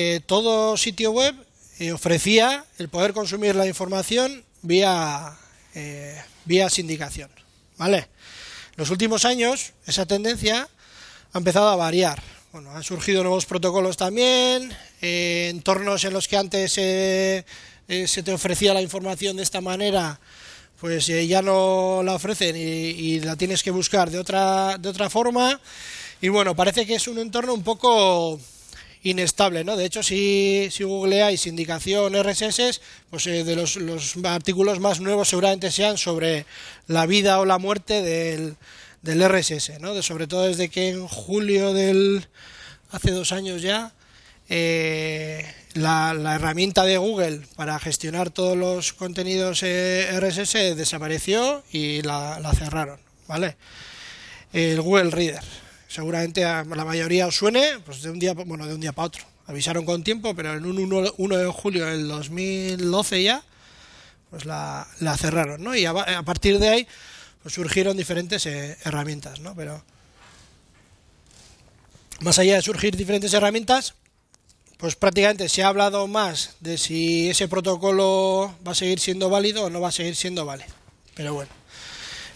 eh, todo sitio web eh, ofrecía el poder consumir la información vía, eh, vía sindicación. ¿Vale? En los últimos años, esa tendencia ha empezado a variar. Bueno, han surgido nuevos protocolos también, entornos en los que antes se te ofrecía la información de esta manera, pues ya no la ofrecen y, y, la tienes que buscar de otra, de otra forma. Y bueno, parece que es un entorno un poco inestable, ¿no? De hecho, si, si googleáis indicación RSS, pues eh, de los, los, artículos más nuevos seguramente sean sobre la vida o la muerte del, del RSS, ¿no? De, sobre todo desde que en julio del hace dos años ya eh, la, la, herramienta de Google para gestionar todos los contenidos eh, RSS desapareció y la, la cerraron, ¿vale? El Google Reader seguramente a la mayoría os suene, pues de un día, bueno, de un día para otro. Avisaron con tiempo, pero en un 1, 1 de julio del 2012 ya, pues la, la cerraron, ¿no? Y a, partir de ahí, pues surgieron diferentes eh, herramientas, ¿no? Pero más allá de surgir diferentes herramientas, pues prácticamente se ha hablado más de si ese protocolo va a seguir siendo válido o no va a seguir siendo válido. Pero bueno,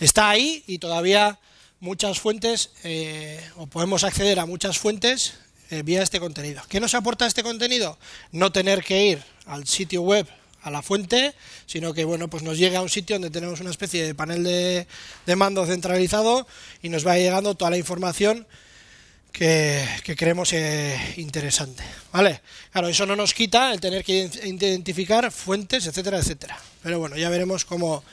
está ahí y todavía muchas fuentes eh, o podemos acceder a muchas fuentes eh, vía este contenido. ¿Qué nos aporta este contenido? No tener que ir al sitio web a la fuente, sino que bueno, pues nos llega a un sitio donde tenemos una especie de panel de, de mando centralizado y nos va llegando toda la información que, que creemos eh, interesante. ¿Vale? Claro, eso no nos quita el tener que identificar fuentes, etcétera, etcétera. Pero bueno, ya veremos cómo,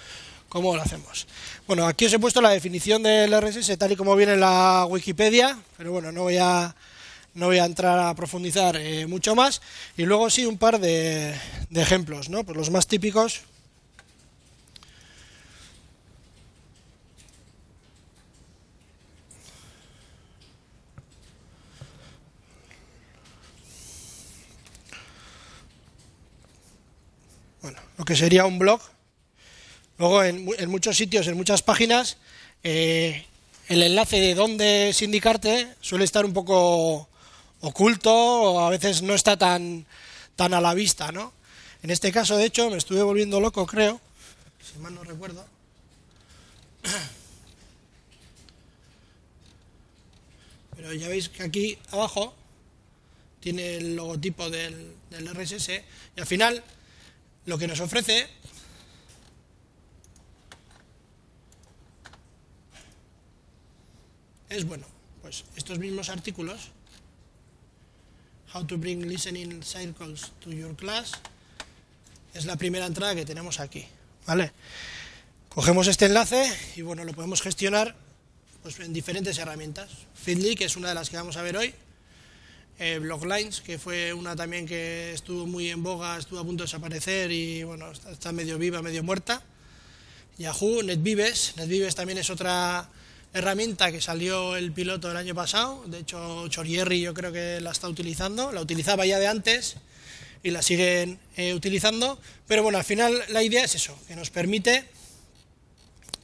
cómo lo hacemos. Bueno, aquí os he puesto la definición del RSS tal y como viene en la Wikipedia, pero bueno, no voy a, no voy a entrar a profundizar eh, mucho más. Y luego sí un par de, de ejemplos, ¿no? Pues los más típicos. Bueno, lo que sería un blog Luego, en, muchos sitios, en muchas páginas, eh, el enlace de dónde sindicarte suele estar un poco oculto o a veces no está tan, tan a la vista, ¿no? En este caso, de hecho, me estuve volviendo loco, creo, si mal no recuerdo. Pero ya veis que aquí abajo tiene el logotipo del, del RSS y al final lo que nos ofrece es bueno, pues estos mismos artículos, How to bring listening circles to your class, es la primera entrada que tenemos aquí, ¿vale? Cogemos este enlace y bueno, lo podemos gestionar pues, en diferentes herramientas. Feedly, que es una de las que vamos a ver hoy, eh, Bloglines, que fue una también que estuvo muy en boga, estuvo a punto de desaparecer y bueno, está, está medio viva, medio muerta. Yahoo, NetVives, NetVives también es otra herramienta que salió el piloto el año pasado, de hecho Chorierri yo creo que la está utilizando, la utilizaba ya de antes y la siguen eh, utilizando, pero bueno, al final la idea es eso, que nos permite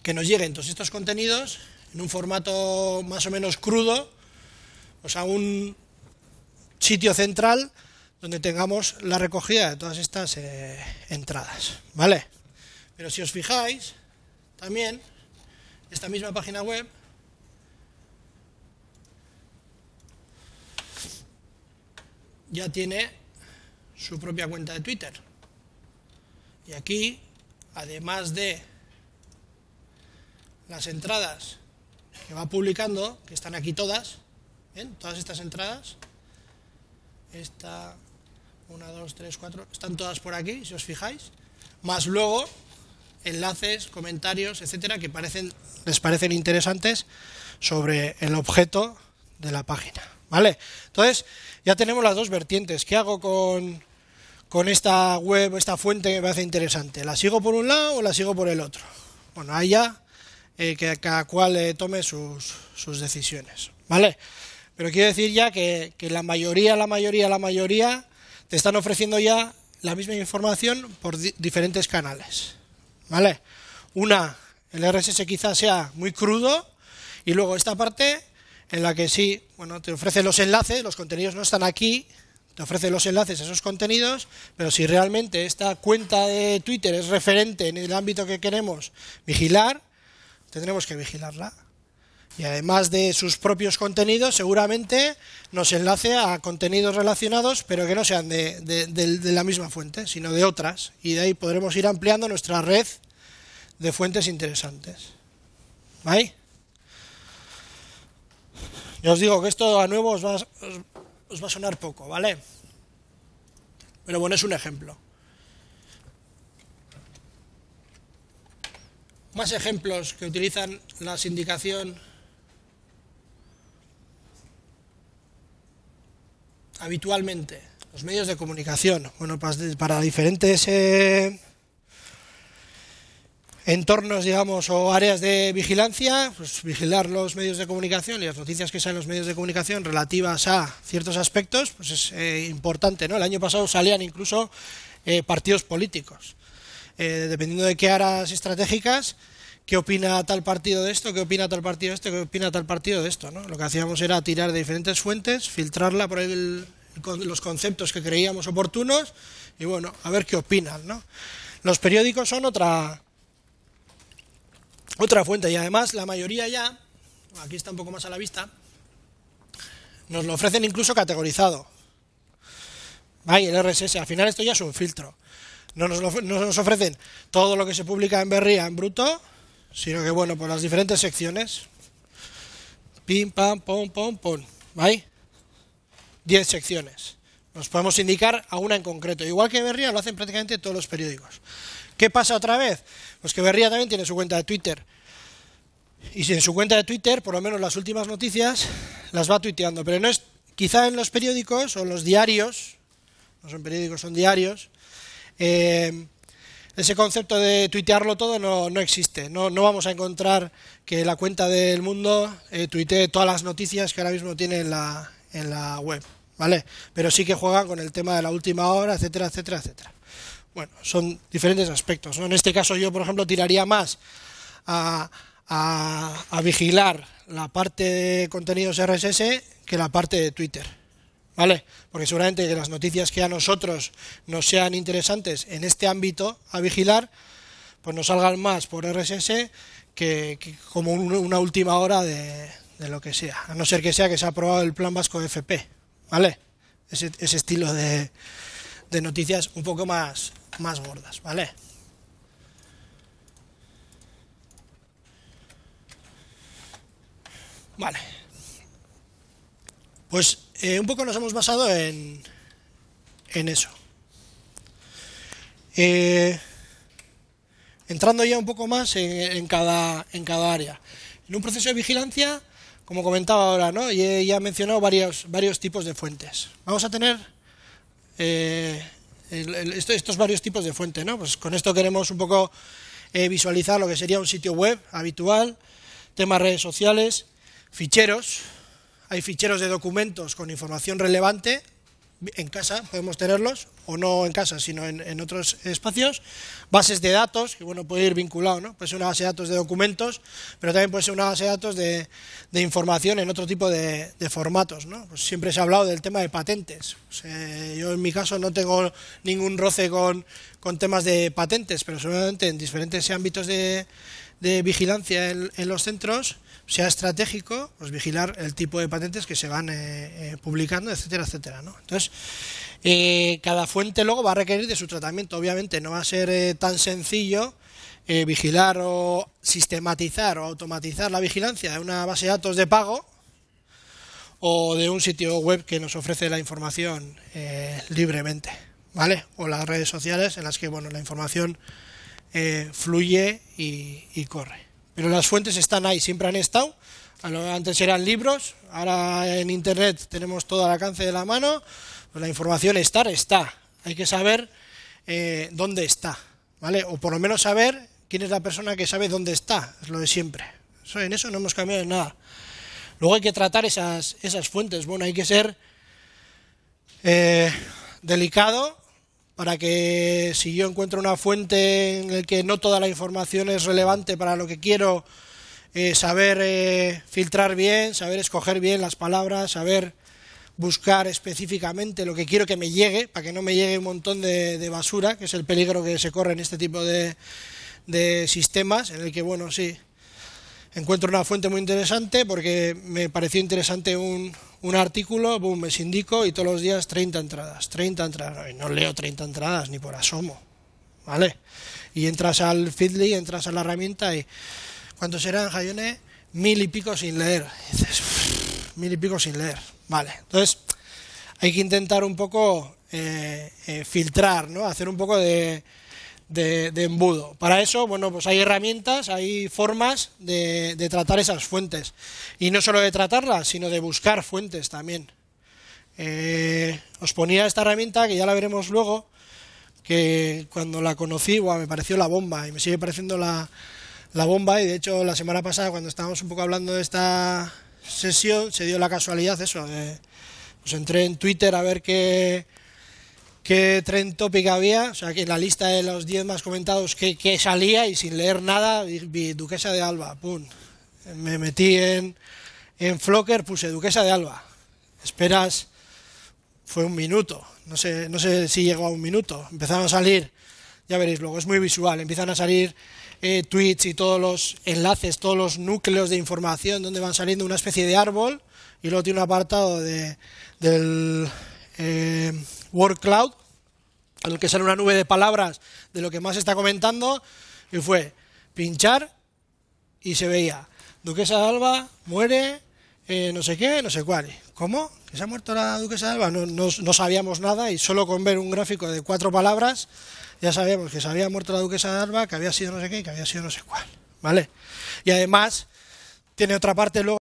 que nos lleguen todos estos contenidos en un formato más o menos crudo, o sea, un sitio central donde tengamos la recogida de todas estas eh, entradas, ¿vale? Pero si os fijáis, también esta misma página web ya tiene su propia cuenta de Twitter. Y aquí, además de las entradas que va publicando, que están aquí todas, ¿ven? Todas estas entradas, esta, una, dos, tres, cuatro, están todas por aquí, si os fijáis, más luego enlaces, comentarios, etcétera, que parecen, les parecen interesantes sobre el objeto de la página. ¿Vale? Entonces, ya tenemos las dos vertientes. ¿Qué hago con, con esta web, esta fuente que me parece interesante? ¿La sigo por un lado o la sigo por el otro? Bueno, ahí ya eh, que cada cual eh, tome sus, sus, decisiones. ¿Vale? Pero quiero decir ya que, la mayoría, la mayoría, la mayoría te están ofreciendo ya la misma información por di diferentes canales. ¿Vale? Una, el RSS quizás sea muy crudo y luego esta parte en la que sí, bueno, te ofrece los enlaces, los contenidos no están aquí te ofrece los enlaces a esos contenidos, pero si realmente esta cuenta de Twitter es referente en el ámbito que queremos vigilar, tendremos que vigilarla. Y además de sus propios contenidos, seguramente nos enlace a contenidos relacionados, pero que no sean de, de la misma fuente, sino de otras. Y de ahí podremos ir ampliando nuestra red de fuentes interesantes. ¿Vale? Yo os digo que esto a nuevo os va, os va a sonar poco, ¿vale? Pero bueno, es un ejemplo. Más ejemplos que utilizan la sindicación habitualmente. Los medios de comunicación. Bueno, para diferentes eh, entornos, digamos, o áreas de vigilancia, pues vigilar los medios de comunicación y las noticias que salen en los medios de comunicación relativas a ciertos aspectos, pues es eh, importante, ¿no? El año pasado salían incluso eh, partidos políticos, eh, dependiendo de qué áreas estratégicas, qué opina tal partido de esto, qué opina tal partido de esto, qué opina tal partido de esto, ¿no? Lo que hacíamos era tirar de diferentes fuentes, filtrarla por los conceptos que creíamos oportunos y bueno, a ver qué opinan, ¿no? Los periódicos son otra otra fuente, y además la mayoría ya, aquí está un poco más a la vista, nos lo ofrecen incluso categorizado. Ahí, el RSS, al final esto ya es un filtro. No nos, nos ofrecen todo lo que se publica en Berría en bruto, sino que, bueno, por las diferentes secciones. Pim, pam, pom, pom, pom. ¿Vale? Diez secciones. Nos podemos indicar a una en concreto. Igual que Berría lo hacen prácticamente todos los periódicos. ¿Qué pasa otra vez? Pues que Berría también tiene su cuenta de Twitter. Y en su cuenta de Twitter, por lo menos las últimas noticias, las va tuiteando. Pero no es, quizá en los periódicos o los diarios, no son periódicos, son diarios, eh, ese concepto de tuitearlo todo no, no existe. No, no, vamos a encontrar que la cuenta del mundo eh, tuitee todas las noticias que ahora mismo tiene en la, en la web. ¿Vale? Pero sí que juegan con el tema de la última hora, etcétera, etcétera, etcétera. Bueno, son diferentes aspectos. En este caso yo, por ejemplo, tiraría más a, vigilar la parte de contenidos RSS que la parte de Twitter. ¿Vale? Porque seguramente que las noticias que a nosotros nos sean interesantes en este ámbito a vigilar, pues nos salgan más por RSS que, como una última hora de, lo que sea. A no ser que sea que se ha aprobado el plan vasco de FP. ¿Vale? Ese, ese estilo de, de noticias un poco más, más gordas, ¿vale? Vale. Pues eh, un poco nos hemos basado en, en eso. Eh, entrando ya un poco más en, cada, en cada área. En un proceso de vigilancia, como comentaba ahora, ¿no? ya he mencionado varios, varios tipos de fuentes. Vamos a tener eh, estos varios tipos de fuente, ¿no? Pues con esto queremos un poco eh, visualizar lo que sería un sitio web habitual, temas redes sociales, ficheros, hay ficheros de documentos con información relevante, en casa podemos tenerlos, o no en casa, sino en, otros espacios, bases de datos, que bueno, puede ir vinculado, ¿no? Puede ser una base de datos de documentos, pero también puede ser una base de datos de, información en otro tipo de, formatos, ¿no? Pues siempre se ha hablado del tema de patentes. yo en mi caso no tengo ningún roce con, con temas de patentes, pero seguramente en diferentes ámbitos de, vigilancia en, los centros sea estratégico, pues vigilar el tipo de patentes que se van eh, eh, publicando, etcétera, etcétera. ¿no? Entonces, eh, cada fuente luego va a requerir de su tratamiento. Obviamente no va a ser tan sencillo vigilar o sistematizar o automatizar la vigilancia de una base de datos de pago o de un sitio web que nos ofrece la información libremente, ¿vale? O las redes sociales en las que bueno la información fluye y corre. Pero las fuentes están ahí, siempre han estado. Antes eran libros, ahora en Internet tenemos todo al alcance de la mano. Pues la información estar está. Hay que saber eh, dónde está, ¿vale? O por lo menos saber quién es la persona que sabe dónde está, es lo de siempre. en eso no hemos cambiado nada. Luego hay que tratar esas, esas fuentes. Bueno, hay que ser eh, delicado para que si yo encuentro una fuente en la que no toda la información es relevante para lo que quiero, eh, saber eh, filtrar bien, saber escoger bien las palabras, saber buscar específicamente lo que quiero que me llegue, para que no me llegue un montón de, basura, que es el peligro que se corre en este tipo de, de sistemas, en el que, bueno, sí, encuentro una fuente muy interesante porque me pareció interesante un, un artículo, boom, me sindico y todos los días 30 entradas, 30 entradas, no leo 30 entradas ni por asomo, ¿vale? Y entras al Feedly, entras a la herramienta y ¿cuántos serán, Jayone? Mil y pico sin leer. dices, mil y pico sin leer, vale. Entonces, hay que intentar un poco eh, eh, filtrar, ¿no? Hacer un poco de de, embudo. Para eso, bueno, pues hay herramientas, hay formas de, tratar esas fuentes. Y no solo de tratarlas, sino de buscar fuentes también. Eh, os ponía esta herramienta, que ya la veremos luego, que cuando la conocí, me pareció la bomba, y me sigue pareciendo la, la bomba, y de hecho la semana pasada, cuando estábamos un poco hablando de esta sesión, se dio la casualidad eso, de, pues entré en Twitter a ver qué qué trend topic había, o sea, que la lista de los 10 más comentados que, salía y sin leer nada vi Duquesa de Alba, pum. Me metí en, en Flocker, puse Duquesa de Alba. Esperas, fue un minuto, no sé, no sé si llegó a un minuto. Empezaron a salir, ya veréis luego, es muy visual, empiezan a salir eh, tweets y todos los enlaces, todos los núcleos de información donde van saliendo una especie de árbol y luego tiene un apartado de, del... Eh, Word Cloud, en el que sale una nube de palabras de lo que más está comentando, y fue pinchar y se veía Duquesa de Alba muere, eh, no sé qué, no sé cuál. ¿Cómo? ¿Que se ha muerto la Duquesa de Alba? No, no, sabíamos nada y solo con ver un gráfico de cuatro palabras ya sabíamos que se había muerto la Duquesa de Alba, que había sido no sé qué que había sido no sé cuál. ¿Vale? Y además tiene otra parte luego